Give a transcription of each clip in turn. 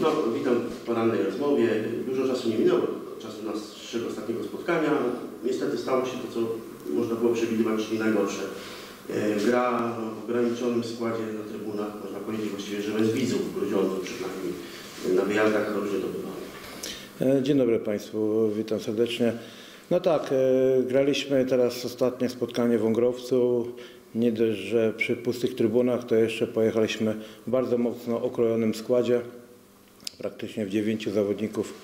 No, witam w porannej rozmowie. Dużo czasu nie minęło czasu naszego ostatniego spotkania. Niestety stało się to, co można było przewidywać, czyli najgorsze. E, Gra w ograniczonym składzie na trybunach, można powiedzieć właściwie, że bez widzów w Grudziądzu przynajmniej. Na wyjazdach różnie to bywa. E, Dzień dobry Państwu, witam serdecznie. No tak, e, graliśmy teraz ostatnie spotkanie w Wągrowcu. Nie dość, że przy pustych trybunach, to jeszcze pojechaliśmy w bardzo mocno okrojonym składzie. Praktycznie w dziewięciu zawodników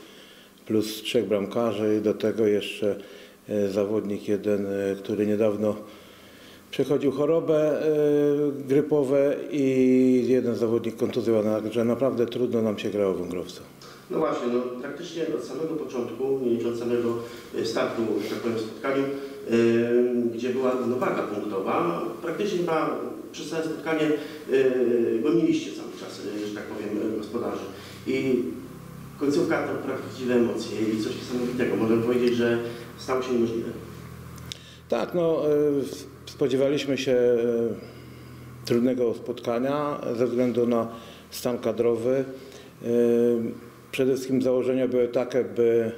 plus trzech bramkarzy. Do tego jeszcze e, zawodnik jeden, e, który niedawno przechodził chorobę e, grypowe i jeden zawodnik kontuzjowany. Także naprawdę trudno nam się grało w Wągrowcu. No właśnie, no, praktycznie od samego początku, nie licząc samego startu, tak powiem, spotkaniu, e, gdzie była równowaga punktowa, praktycznie chyba przez całe spotkanie e, goniliście cały czas, e, że tak powiem, gospodarzy. I końcówka to prawdziwe emocje i coś niesamowitego. Możemy powiedzieć, że stało się niemożliwe. Tak, no e, spodziewaliśmy się e, trudnego spotkania ze względu na stan kadrowy. E, Przede wszystkim założenia były takie, by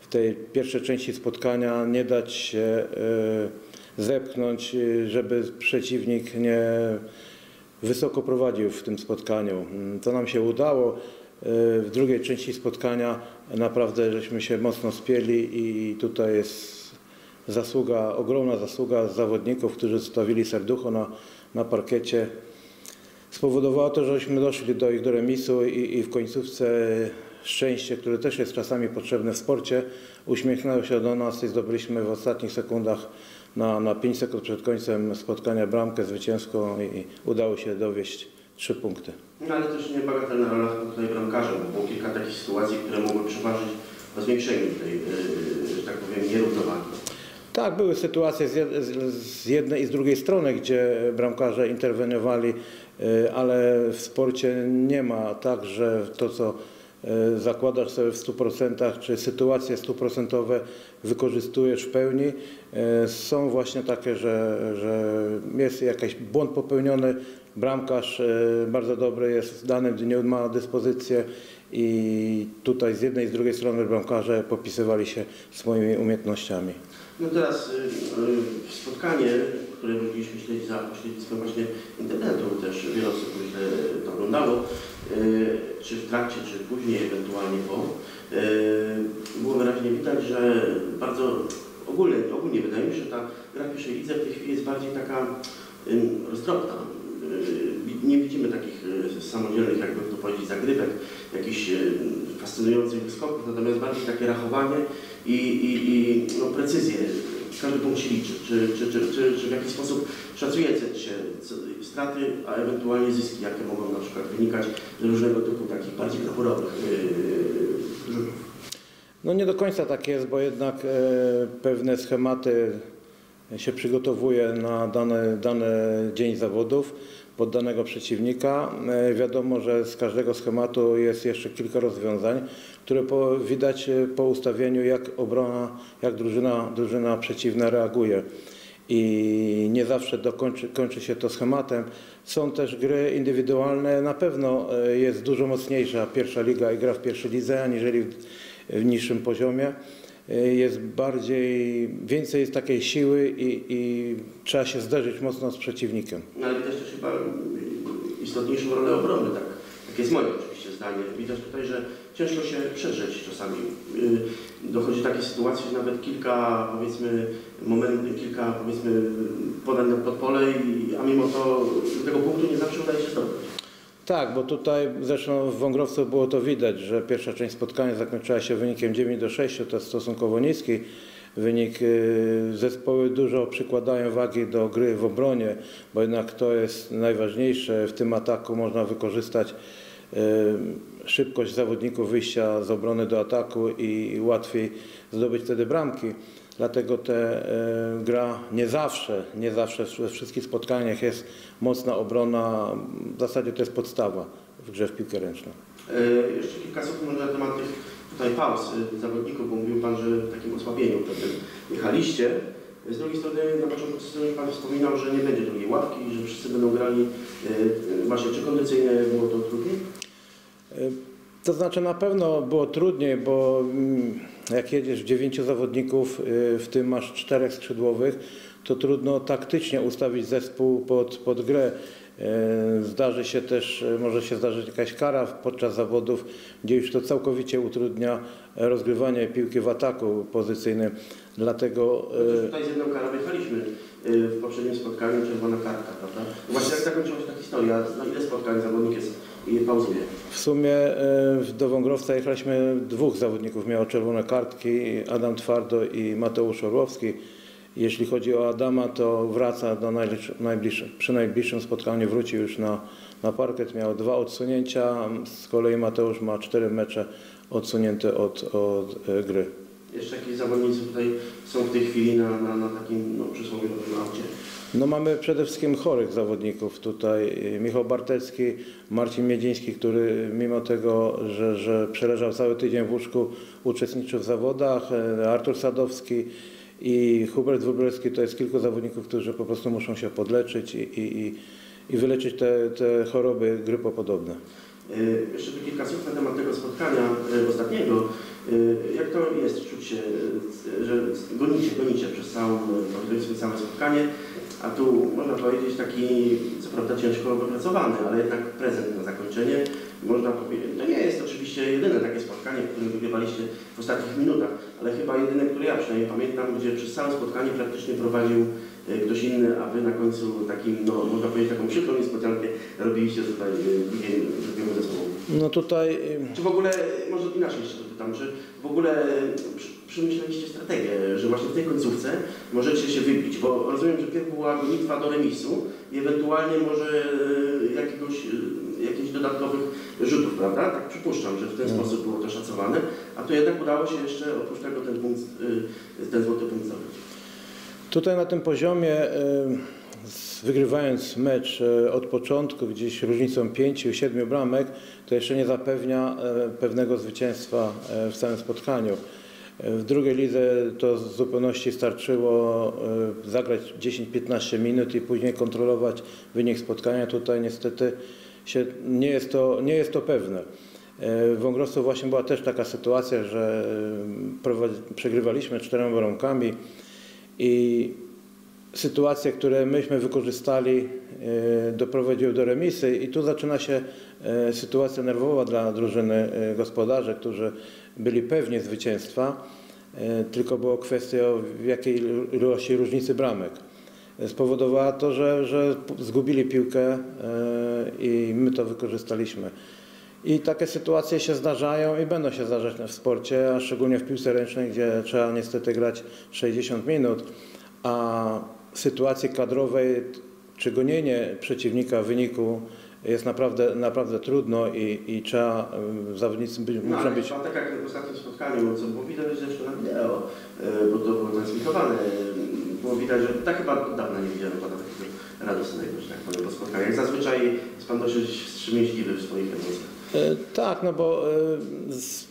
w tej pierwszej części spotkania nie dać się zepchnąć, żeby przeciwnik nie wysoko prowadził w tym spotkaniu. Mm, To nam się udało. W drugiej części spotkania naprawdę żeśmy się mocno spieli i tutaj jest zasługa, ogromna zasługa zawodników, którzy stawili serducho na, na parkiecie. Spowodowało to, żeśmy doszli do ich do remisu i, i w końcówce szczęście, które też jest czasami potrzebne w sporcie, uśmiechnęło się do nas i zdobyliśmy w ostatnich sekundach na, na 5 sekund przed końcem spotkania bramkę zwycięską i, i udało się dowieść trzy punkty. No ale też niebagatelna rola tutaj bramkarza, bo było kilka takich sytuacji, które mogły przeważyć o zwiększeniu tej, e, że tak powiem, nierównowagi. Tak, były sytuacje z jed- z- z jednej i z drugiej strony, gdzie bramkarze interweniowali, y, ale w sporcie nie ma tak, że to, co zakładasz sobie w 100%, czy sytuacje stuprocentowe wykorzystujesz w pełni, y, są właśnie takie, że, że jest jakiś błąd popełniony, bramkarz y, bardzo dobry jest w danym dniu, ma dyspozycję i tutaj z jednej i z drugiej strony bramkarze popisywali się swoimi umiejętnościami. No teraz y, spotkanie, które mogliśmy śledzić za pośrednictwem właśnie internetu, też wiele osób myślę to oglądało, y, czy w trakcie, czy później, ewentualnie po, y, było wyraźnie widać, że bardzo ogólnie, ogólnie wydaje mi się, że ta gra w pierwszej lidze w tej chwili jest bardziej taka roztropna. Y, Nie widzimy takich samodzielnych, jakby to powiedzieć, zagrywek, jakichś fascynujących wyskoków, natomiast bardziej takie rachowanie i, i, i no, precyzję. Każdy punkt się liczy. Czy, czy, czy, czy, w jakiś sposób szacujecie się straty, a ewentualnie zyski, jakie mogą na przykład wynikać z różnego typu takich bardziej kaporowych yy, rzutów? No nie do końca tak jest, bo jednak e, pewne schematy się przygotowuje na dany, dany dzień zawodów pod danego przeciwnika. E, wiadomo, że z każdego schematu jest jeszcze kilka rozwiązań, które po, widać e, po ustawieniu, jak obrona, jak drużyna, drużyna przeciwna reaguje. I nie zawsze dokończy, kończy się to schematem. Są też gry indywidualne. Na pewno e, jest dużo mocniejsza pierwsza liga i gra w pierwszej lidze, aniżeli w, w niższym poziomie. E, Jest bardziej, więcej jest takiej siły i, i trzeba się zderzyć mocno z przeciwnikiem. No, ale widać też chyba istotniejszą rolę obrony, tak, takie jest moje oczywiście zdanie. Widać tutaj, że ciężko się przedrzeć czasami. Yy, Dochodzi do takiej sytuacji, że nawet kilka powiedzmy moment, kilka powiedzmy podań na podpole, i, a mimo to tego punktu nie zawsze udaje się zdobyć. Tak, bo tutaj zresztą w Wągrowcu było to widać, że pierwsza część spotkania zakończyła się wynikiem 9 do 6, to jest stosunkowo niski wynik. Yy, Zespoły dużo przykładają wagi do gry w obronie, bo jednak to jest najważniejsze. W tym ataku można wykorzystać szybkość zawodników wyjścia z obrony do ataku i łatwiej zdobyć wtedy bramki. Dlatego te e, gra nie zawsze, nie zawsze we wszystkich spotkaniach jest mocna obrona. W zasadzie to jest podstawa w grze w piłkę ręczną. Yy, Jeszcze kilka słów może na temat tych tutaj pauz yy, zawodników, bo mówił Pan, że w takim osłabieniu pewnym jechaliście. Z drugiej strony na początku sezonu Pan wspominał, że nie będzie drugiej ławki, że wszyscy będą grali. Yy, Właśnie, czy kondycyjnie było to trudniej? E, To znaczy na pewno było trudniej, bo mm, jak jedziesz dziewięciu zawodników, y, w tym masz czterech skrzydłowych, to trudno taktycznie ustawić zespół pod, pod grę. Y, Zdarzy się też, y, może się zdarzyć jakaś kara podczas zawodów, gdzie już to całkowicie utrudnia rozgrywanie piłki w ataku pozycyjnym. Dlatego y, tutaj z jedną karą jechaliśmy y, w poprzednim spotkaniu, czerwona kartka, prawda? No Właśnie jak zakończyła się ta historia, na ile spotkań zawodnik jest i pauzuje? W sumie e, do Wągrowca jechaliśmy, dwóch zawodników miało czerwone kartki, Adam Twardo i Mateusz Orłowski. Jeśli chodzi o Adama, to wraca do najbliższy, najbliższy, przy najbliższym spotkaniu wróci już na, na parkiet, miał dwa odsunięcia, z kolei Mateusz ma cztery mecze odsunięte od, od e, gry. Jeszcze jakieś zawodnicy tutaj są w tej chwili na, na, na takim no, przysłowiowym aucie. No mamy przede wszystkim chorych zawodników tutaj. Michał Bartecki, Marcin Miedziński, który mimo tego, że, że przeleżał cały tydzień w łóżku, uczestniczył w zawodach. e, Artur Sadowski i Hubert Wróblewski to jest kilku zawodników, którzy po prostu muszą się podleczyć i, i, i, wyleczyć te, te choroby grypopodobne. Y, Jeszcze tu kilka słów na temat tego spotkania y, ostatniego. Y, Jak to jest czuć się, że gonicie, gonicie przez całą, powiedzmy całe spotkanie, a tu można powiedzieć taki, co prawda ciężko wypracowany, ale jednak prezent na zakończenie. Można powiedzieć, to nie jest oczywiście jedyne takie spotkanie, w którym wygrywaliście w ostatnich minutach, ale chyba jedyne, które ja przynajmniej pamiętam, gdzie przez całe spotkanie praktycznie prowadził y, ktoś inny, a wy na końcu takim, no można powiedzieć taką przykrą niespodziankę robiliście tutaj drugiemu zespołowi. No tutaj Czy w ogóle, może inaczej jeszcze pytam, czy w ogóle przemyśleliście strategię, że właśnie w tej końcówce możecie się wybić, bo rozumiem, że pierw była gonitwa do remisu i ewentualnie może e, jakiegoś, e, jakichś dodatkowych rzutów, prawda? Tak przypuszczam, że w ten Mhm. sposób było to szacowane, a tu jednak udało się jeszcze oprócz tego ten punkt, e, ten złoty punkt zdobyć. Tutaj na tym poziomie, wygrywając mecz od początku, gdzieś różnicą 5-7 bramek, to jeszcze nie zapewnia pewnego zwycięstwa w całym spotkaniu. W drugiej lidze to w zupełności starczyło y, zagrać 10-15 minut i później kontrolować wynik spotkania. Tutaj niestety się, nie, jest to, nie jest to pewne. Y, W Wągrowcu właśnie była też taka sytuacja, że prowadzi- przegrywaliśmy czterema bramkami. I sytuacje, które myśmy wykorzystali, e, doprowadziły do remisy i tu zaczyna się e, sytuacja nerwowa dla drużyny e, gospodarzy, którzy byli pewni zwycięstwa, e, tylko było kwestia w jakiej ilości różnicy bramek. Spowodowała to, że, że zgubili piłkę e, i my to wykorzystaliśmy. I takie sytuacje się zdarzają i będą się zdarzać w sporcie, a szczególnie w piłce ręcznej, gdzie trzeba niestety grać 60 minut, a w sytuacji kadrowej czy gonienie przeciwnika w wyniku jest naprawdę, naprawdę trudno i, i trzeba, zawodnicy być, No, muszą ale być chyba tak jak w ostatnim spotkaniu, co było widać zresztą na wideo, bo to było transmitowane, było widać, że tak chyba od dawna nie widziałem pana takiego radosnego, że tak powiem, po spotkaniu. Jak zazwyczaj jest pan dosyć wstrzemięźliwy w swoich emocjach. E, Tak, no bo e, z,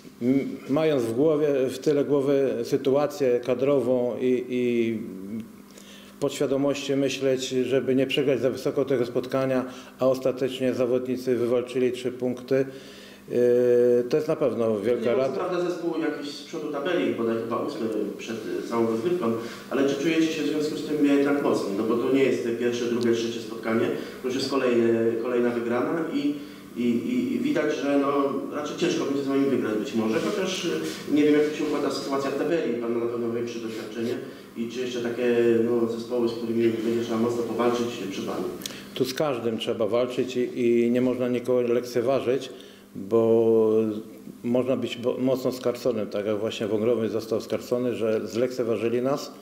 mając w głowie, w tyle głowy sytuację kadrową i, i podświadomości myśleć, żeby nie przegrać za wysoko tego spotkania, a ostatecznie zawodnicy wywalczyli trzy punkty, e, to jest na pewno wielka rada. prawda zespół jakiś z przodu tabeli, bodaj chyba ósmy przed całą rozgrywką, ale czy czujecie się w związku z tym jednak mocni? No bo to nie jest pierwsze, drugie, trzecie spotkanie, to już jest kolejny, kolejna wygrana i, i, i widać, że no, raczej ciężko będzie z wami wygrać być może, chociaż e, nie wiem jak się układa sytuacja w tabeli, pan na pewno większe doświadczenie i czy jeszcze takie no, zespoły, z którymi będzie trzeba mocno powalczyć przed wami? Tu z każdym trzeba walczyć i, i nie można nikogo lekceważyć, bo można być mocno skarconym, tak jak właśnie Wągrowy został skarcony, że zlekceważyli nas.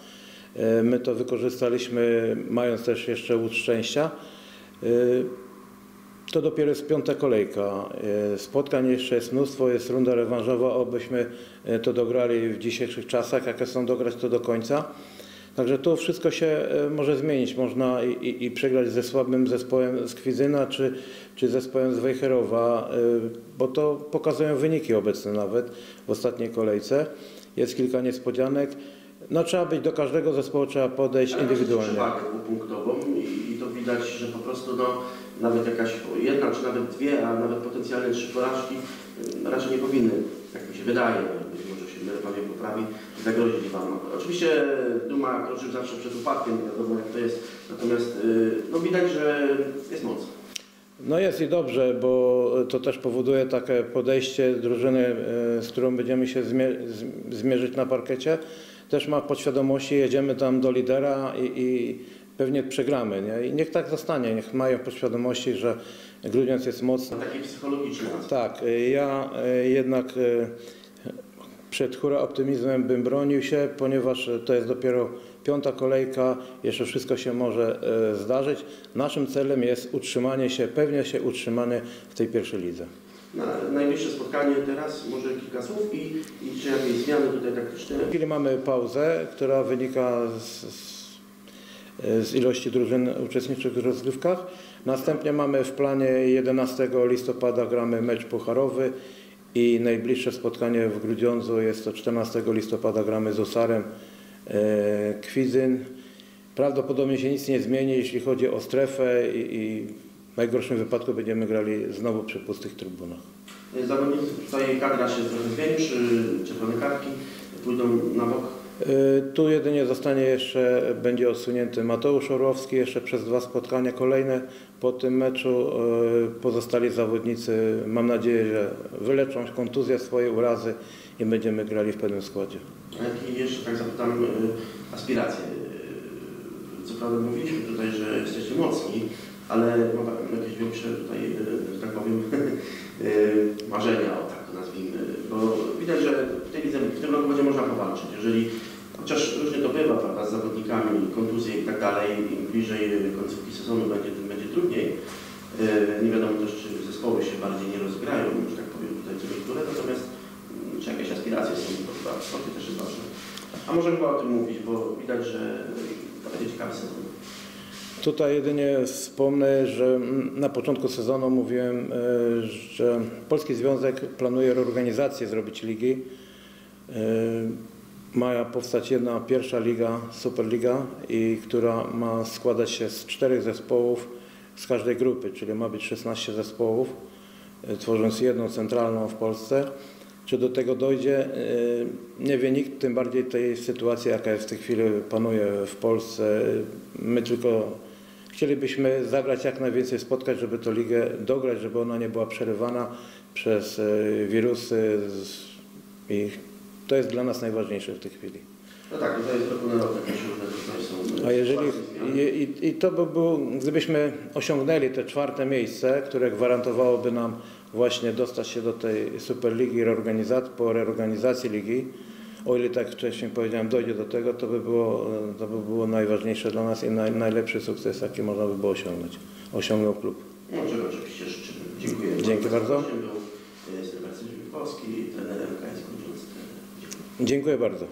E, My to wykorzystaliśmy, mając też jeszcze łód szczęścia. To dopiero jest piąta kolejka. E, Spotkań jeszcze jest mnóstwo, jest runda rewanżowa, obyśmy e, to dograli w dzisiejszych czasach, jakie są dograć to do końca. Także to wszystko się e, może zmienić. Można i, i, i przegrać ze słabym zespołem z Kwizyna czy, czy zespołem z Wejherowa, bo to pokazują wyniki obecne nawet w ostatniej kolejce. Jest kilka niespodzianek. No trzeba być do każdego zespołu, trzeba podejść Ale indywidualnie. przewagę dwupunktową i, i to widać, że po prostu no, nawet jakaś jedna czy nawet dwie, a nawet potencjalnie trzy porażki y, raczej nie powinny, jak mi się wydaje, być może się mylę, Pan mnie poprawi, zagrozić Wam. Oczywiście duma kroczy zawsze przed upadkiem, wiadomo jak to jest, natomiast y, no widać, że jest moc. No jest i dobrze, bo to też powoduje takie podejście drużyny, e, z którą będziemy się zmierzyć na parkecie. Też ma podświadomości, jedziemy tam do lidera i, i pewnie przegramy. Nie? I niech tak zostanie, niech mają podświadomości, że Grudziądz jest mocny. Psychologicznej aspekt. Tak, y, ja y, jednak y, przed hura optymizmem bym bronił się, ponieważ to jest dopiero piąta kolejka, jeszcze wszystko się może zdarzyć. Naszym celem jest utrzymanie się, pewnie się utrzymanie w tej pierwszej lidze. Na najbliższe spotkanie teraz, może kilka słów i, i czy jakieś zmiany tutaj taktyczne? W chwili mamy pauzę, która wynika z, z, z ilości drużyn uczestniczych w rozgrywkach. Następnie mamy w planie 11 listopada gramy mecz pucharowy i najbliższe spotkanie w Grudziądzu jest to 14 listopada gramy z Osarem e, Kwidzyn. Prawdopodobnie się nic nie zmieni, jeśli chodzi o strefę i, i w najgorszym wypadku będziemy grali znowu przy pustych trybunach. Zawodnicy tutaj kadra się trochę zwiększy, czerwone kartki pójdą na bok. Y, Tu jedynie zostanie jeszcze, będzie odsunięty Mateusz Orłowski jeszcze przez dwa spotkania kolejne. Po tym meczu y, pozostali zawodnicy, mam nadzieję, że wyleczą kontuzję, swoje urazy i będziemy grali w pełnym składzie. Jakie jeszcze tak zapytam y, aspiracje? Co prawda mówiliśmy tutaj, że jesteście mocni, ale ma Pan jakieś większe tutaj, że tak powiem, marzenia, o tak to nazwijmy, bo widać, że w tej lidze w tym roku będzie można powalczyć. Jeżeli chociaż różnie to bywa, prawda, z zawodnikami, kontuzje i tak dalej, im bliżej końcówki sezonu będzie, tym będzie trudniej. Y, Nie wiadomo też, czy zespoły się bardziej nie rozgrają, że tak powiem tutaj co niektóre, natomiast mm, czy jakieś aspiracje są, to chyba sporcie też jest ważne. A może chyba o tym mówić, bo widać, że to będzie ciekawy sezon. Tutaj jedynie wspomnę, że mm, na początku sezonu mówiłem, y, że Polski Związek planuje reorganizację zrobić ligi. Y, Ma powstać jedna pierwsza liga, Superliga, i która ma składać się z czterech zespołów z każdej grupy, czyli ma być 16 zespołów, y, tworząc jedną centralną w Polsce. Czy do tego dojdzie? Y, Nie wie nikt, tym bardziej tej sytuacji, jaka w tej chwili panuje w Polsce. My tylko chcielibyśmy zagrać jak najwięcej spotkań, żeby tę ligę dograć, żeby ona nie była przerywana przez y, wirusy i to jest dla nas najważniejsze w tej chwili. No tak, to jest roku na rok, jakieś różne tutaj są A jeżeli i, i, to by było, gdybyśmy osiągnęli te czwarte miejsce, które gwarantowałoby nam właśnie dostać się do tej Superligi reorganiza- po reorganizacji ligi, o ile tak wcześniej powiedziałem, dojdzie do tego, to by było, to by było najważniejsze dla nas i naj, najlepszy sukces, jaki można by było osiągnąć. Osiągnął klub. Czego oczywiście życzymy. Dziękuję. Dzięki bardzo. Sylwester Polski, trenerem KS Grudziądz. Dziękuję. Dziękuję bardzo.